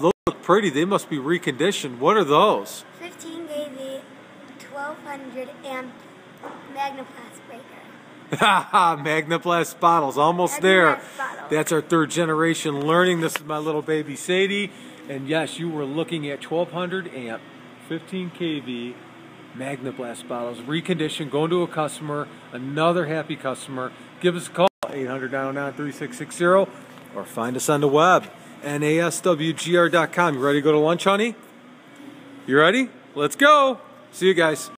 those look pretty. They must be reconditioned. What are those? 15 kV, 1200 amp Magneblast breaker. Haha, Magnaplast bottles, almost there. Bottles. That's our third generation learning. This is my little baby Sadie. And yes, you were looking at 1200 amp, 15 kV Magneblast bottles, reconditioned, going to a customer, another happy customer. Give us a call, 800 3660 or find us on the web, naswgr.com. You ready to go to lunch, honey? You ready? Let's go. See you guys.